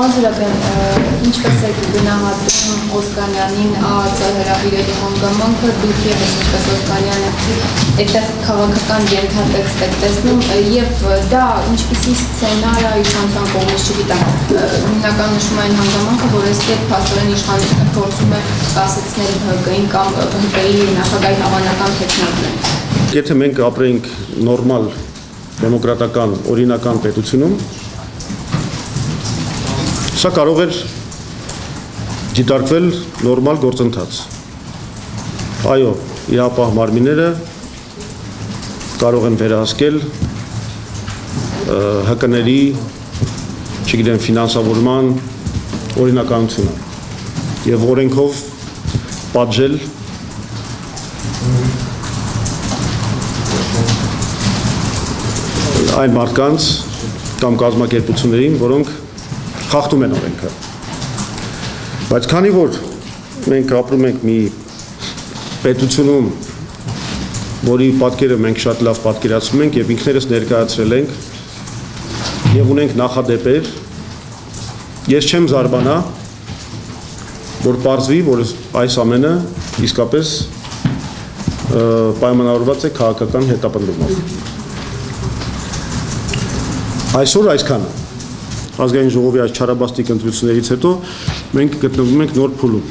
Անդրաբեն, ինչպես եք գնահատում Օսկանյանին ԱԱՑ հրավիրելու հանգամանքը, դուք ևս ինչպես Օսկանյանը այդտեղ քաղաքական ենթատեքստ եք տեսնում եւ դա ինչպիսի սցենար է իշխանության կողմից, չգիտեմ, հիմնական նշում այն հանգամանքը, որ այս կերպ փաստորեն իշխանությունը փորձում է կասեցնել ՀԿ-ին կամ ՀԿ-ի նախագահի հավանական թեկնածին։ Եթե մենք ապրենք նորմալ դեմոկրատական օրինական պետությունում, սա կարող էր դիտարկվել նորմալ գործընթաց։ Այո, իրապահ մարմինները կարող են վերահսկել ՀԿ-ների, չգիտեմ, ֆինանսավորման օրինականությունը եւ օրենքով պատժել այն մարդկանց կամ կազմակերպություններին, որոնք խախտում են օրենքը։ Բայց քանի որ մենք ապրում ենք մի պետությունում, որի պատկերը մենք շատ լավ պատկերացնում ենք եւ ինքներս ներկայացրել ենք եւ ունենք նախադեպեր, ես չեմ զարմանա, որ պարզվի, որ այս ամենը իսկապես պայմանավորված է քաղաքական հետապնդումով։ Այսօր այսքանը։ Ազգային ժողովի այս չարաբաստիկ ընտրություններից հետո մենք գտնվում ենք նոր փուլում։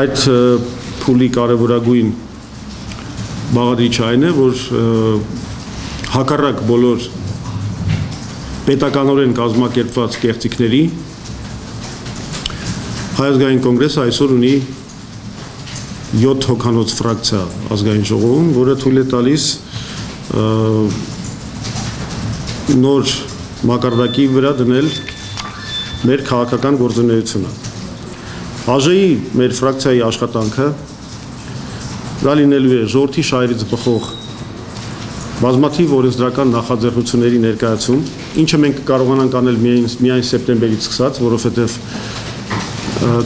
Այդ փուլի կարևորագույն բաղադրիչը այն է, որ հակառակ բոլոր պետականորեն կազմակերպված կեղծիքների Հայազգային կոնգրեսը այսօր ունի 7 հոկանոց ֆրակցիա ազգային ժողովում, որը թույլ է տալիս նոր մակարդակի վրա դնել մեր քաղաքական գործունեությունը։ ԱԺ-ի մեր ֆրակցիայի աշխատանքը դա լինելու է ժողովրդի շահերից բխող բազմաթիվ օրենսդրական նախաձեռնությունների ներկայացում, ինչը մենք կարողանանք անել միայն միայն սեպտեմբերից սկսած, որովհետև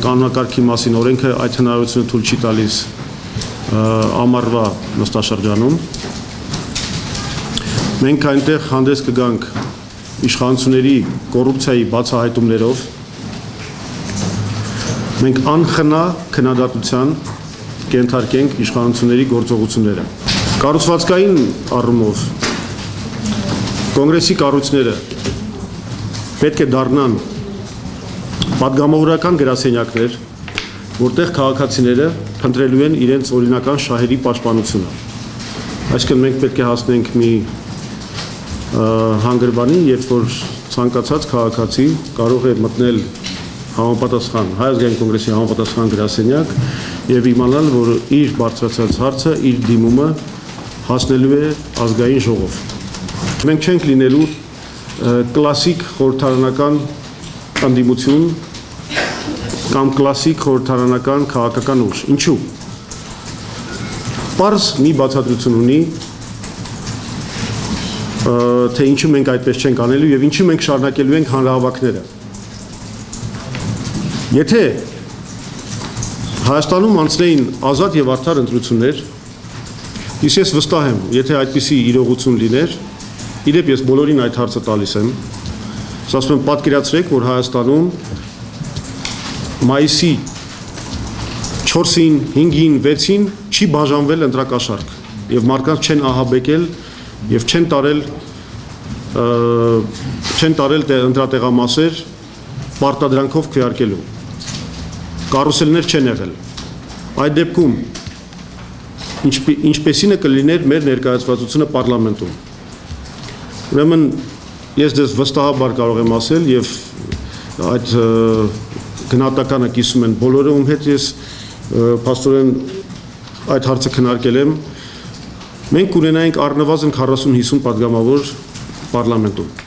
կանոնակարգի մասին օրենքը այդ հնարավորությունը թույլ չի տալիս ամառվա նստաշրջանում Մենք այնտեղ հանդես կգանք իշխանությունների կոռուպցիայի բացահայտումներով։ Մենք անխնա քննադատության կենթարկենք իշխանությունների գործողությունները։ Կառուցվածքային առումով կոնգրեսի կառույցները պետք է դառնան падգամավորական գրասենյակներ, որտեղ քաղաքացիները փնտրելու են իրենց օրինական շահերի պաշտպանությունը։ Այսինքն մենք պետք է հասնենք մի հանգրվանի, երբ որ ցանկացած քաղաքացի կարող է մտնել համապատասխան հայազգային կոնգրեսի համապատասխան գրասենյակ եւ իմանալ, որ իր բարձրացած հարցը, իր դիմումը հասնելու է ազգային ժողով։ Մենք չենք լինելու կլասիկ խորհրդարանական անդիմություն կամ կլասիկ խորհրդարանական քաղաքական ուժ։ Ինչու՞։ Պարզ մի բացատրություն ունի թե ինչու մենք այդպես չենք անելու եւ ինչու մենք շարունակելու ենք հանրահավաքները։ Եթե Հայաստանում անցնեին ազատ եւ արդար ընտրություններ, իսկ ես վստահ եմ, եթե այդպիսի իրողություն լիներ, իրեւ ես բոլորին այդ հարցը տալիս եմ, ասում եմ պատկերացրեք, որ Հայաստանում մայիսի 4-ին, 5-ին, 6-ին չի բաժանվել ընտրակաշարք եւ մարդկանց չեն ահաբեկել եւ չեն տարել չեն տարել ընտրատեղամասեր պարտադրանքով քվեարկելու։ Կարուսելներ չեն եղել։ Այդ դեպքում ինչպեսին է կլիներ մեր ներկայացվածությունը parlamentum։ Ուրեմն ես դες վստահաբար կարող եմ ասել եւ այդ գնահատականը կիսում են բոլորը ում հետ ես փաստորեն այդ հարցը քննարկել եմ մենք ունենայինք առնվազն 40-50 падգամավոր պարլամենտում։